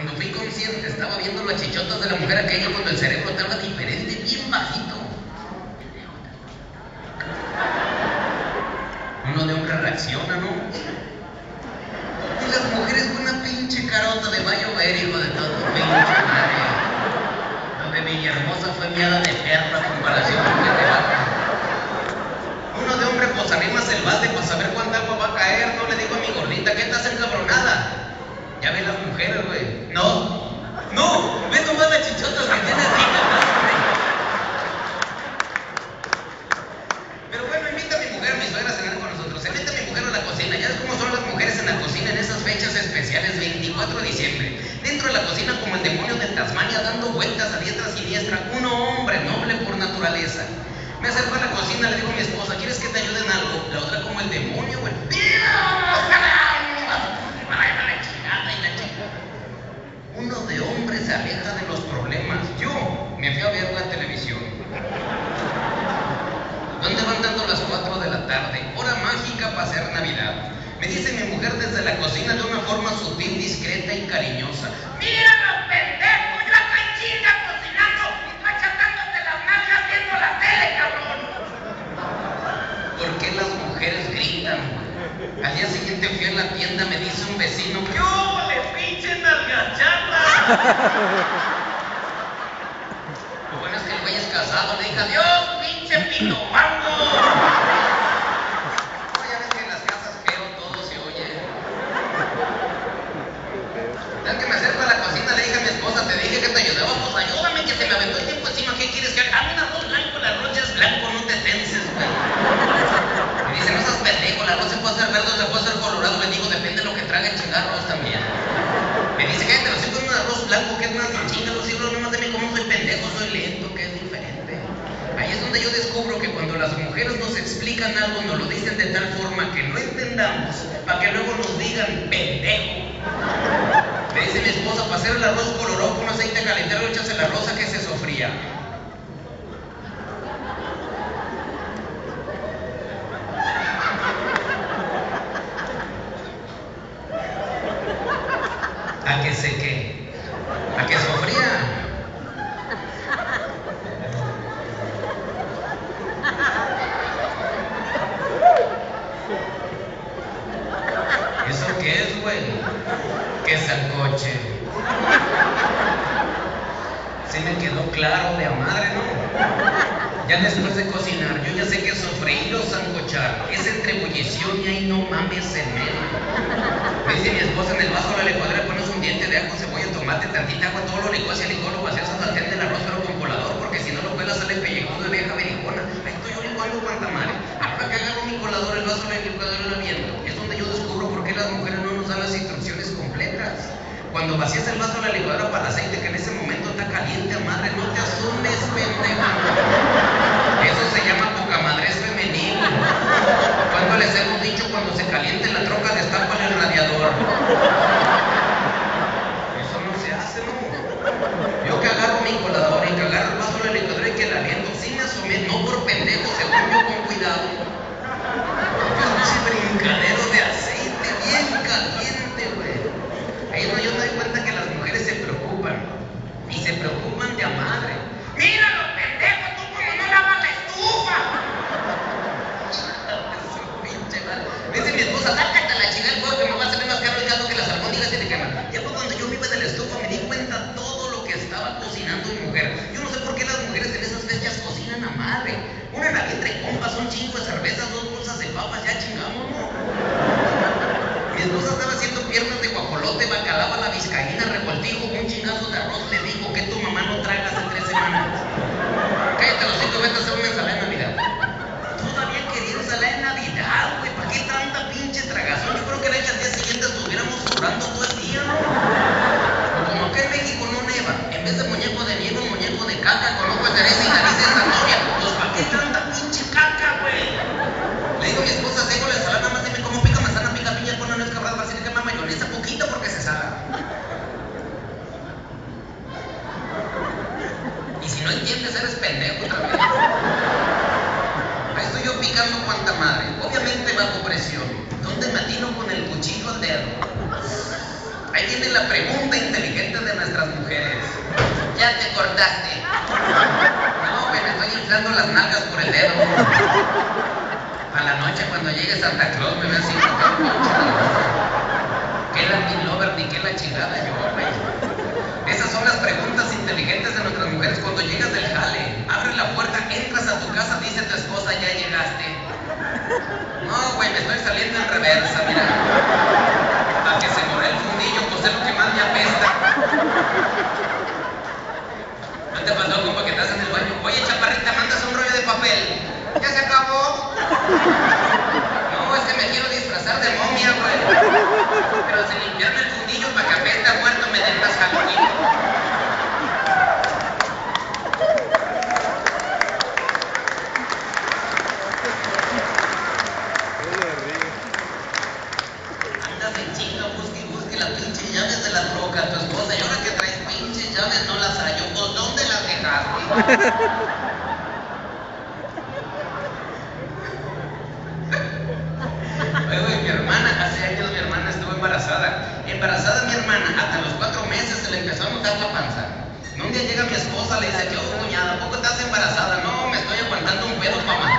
Cuando fui consciente, estaba viendo las chichotas de la mujer aquella cuando el cerebro estaba diferente, bien bajito. Uno de hombre reacciona, ¿no? Y las mujeres con una pinche carota de mayo ver, hijo de todo, pinche madre. Lo de Villahermosa fue miada de perro a comparación con que te va. Uno de hombre, pues arrimas el balde para saber cuánta agua va a caer. No le digo a mi gordita, ¿qué estás encabronada? Ya ve las mujeres, güey. No, no, ve nomás las chichotas que tiene así, güey. Pero bueno, invita a mi mujer, mi suegra a cenar con nosotros. Invita a mi mujer a la cocina. Ya ves cómo son las mujeres en la cocina en esas fechas especiales, 24 de diciembre. Dentro de la cocina como el demonio de Tasmania dando vueltas a diestra y siniestra. Uno hombre, noble por naturaleza. Me acerco a la cocina, le digo a mi esposa, ¿quieres que te ayude en algo? La otra como el demonio, güey. Uno de hombre se aleja de los problemas. Yo me fui a ver la televisión. ¿Dónde van dando las 4 de la tarde? Hora mágica para hacer Navidad. Me dice mi mujer desde la cocina de una forma sutil, discreta y cariñosa. Mira qué las mujeres gritan? Al día siguiente fui a la tienda, me dice un vecino, ¿qué le pinchen algachata? Lo bueno es que el güey es casado, le dije, adiós, pinche pito mango. Ya ves en las casas feo todo se oye. Tal que me acerco a la cocina, le dije a mi esposa, te dije que te ayudaba, pues ayúdame, que se me aventó el tiempo encima, ¿qué quieres que haga? Hazme un arroz blanco, el arroz ya es blanco, no te tenses, güey. Me dice, no seas pendejo, el arroz se puede hacer verde o se puede hacer colorado. Le digo, depende de lo que traga el chingarros también. Me dice, cállate, lo sigo blanco, que es más chinga, los hijos nomás de mí, como soy pendejo, soy lento, que es diferente. Ahí es donde yo descubro que cuando las mujeres nos explican algo, nos lo dicen de tal forma que no entendamos, para que luego nos digan pendejo. Me dice mi esposa, para hacer el arroz colorado con aceite calentero, echas el arroz a que se sofría. ¿A que se qué? Sancoche. Sí me quedó claro de a madre, ¿no? Ya después de cocinar, yo ya sé que sofreír o sancochar es entre ebullición y ahí no mames en medio. Me dice mi esposa en el vaso de la licuadora pones un diente de ajo, cebolla, tomate, tantita agua, todo lo licuas y el licor lo vacías al sartén del arroz pero con colador, porque si no lo cuelas sale pellejudo de vieja vericona. Ahí estoy yo licuando guantamare. Ahora que agarro mi colador, el vaso de la licuadora y lo aviento. Es donde yo descubro por qué las mujeres no nos dan las instrucciones completas. Cuando vacías el vaso de la licuadora para el aceite, que en ese momento está caliente a madre, no te asumes, pendejo. Eso se llama poca madres femenil. Cuando les hemos dicho cuando se caliente la troca, destapa el radiador. Eso no se hace, ¿no? Yo que agarro mi colador y que agarro el vaso de la licuadora y que la aviento, sin asumir, no por pendejo, según yo con cuidado. Pinche brincadero de aceite bien caliente, güey. Ahí es donde yo me doy cuenta que las mujeres se preocupan. Y se preocupan de a madre. Mira los pendejos, tú como no lavas la estufa. Su pinche madre. Dice mi esposa, sácate la chingada el fuego que me va a salir más caro el gato que las albóndigas y te queman. Ya fue cuando yo me iba de la estufa me di cuenta todo lo que estaba cocinando mi mujer. Yo no sé por qué las mujeres en esas fechas cocinan a Una Navidad entre compas, un chingo de cervezas, dos bolsas de papas, ya chingamos, ¿no? Mi esposa estaba haciendo piernas de guajolote, bacalao la vizcaína, revoltijo, un chingazo de arroz. Le dijo que tu mamá no traga hace tres semanas. Cállate los cinco, vete a hacer una ensalada de Navidad. Todavía quería ensalada de Navidad, güey. ¿Para qué tanta pinche tragazón? Yo creo que era que al día siguiente estuviéramos sudando todo el día, ¿no? Como acá en México no neva, en vez de muñeco de nieve, un muñeco de caca con ojos de cereza y nariz de zanahoria. Pues ¿para qué tanta pinche caca, güey? Le digo a mi esposa, tengo la ensalada, nada más dime cómo pica manzana, pica piña, pone no es cabrón, así que quema mayonesa poquito porque se sala. Y si no entiendes, eres pendejo otra vez. Ahí estoy yo picando cuanta madre, obviamente bajo presión. ¿Dónde me atino con el cuchillo al dedo? Ahí viene la pregunta inteligente de nuestras mujeres. ¿Ya te cortaste? No, me estoy inflando las nalgas por el dedo. A la noche cuando llegue Santa Claus me ve así ¿Qué la mi lover ni qué la chingada yo, güey? Esas son las preguntas inteligentes de nuestras mujeres cuando llegas del jale. Abres la puerta, entras a tu casa, dice tu esposa, ya llegaste. No, güey, me estoy saliendo en reversa, mira. A que se muere el fundillo, pues es lo que más me apesta. ¿No te pasó como que estás en el baño? Oye, chaparrita, mandas un rollo de papel. ¿Ya se acabó? No, es que me quiero disfrazar de momia, güey. Pero sin limpiarme el fundillo para que a muerto me den más Halloween. Andas en chinga, busque y busque las pinches llaves de la troca, tu esposa, y ahora que traes pinches llaves no las hallo. ¿Pues dónde las dejaste? Oye, güey, mi hermana, hace años mi hermana estuvo embarazada. Embarazada mi hermana, hasta los cuatro meses se le empezó a notar la panza. Un día llega mi esposa, le dice, ¿qué hago, cuñada? ¿A poco estás embarazada? No, me estoy aguantando un pedo para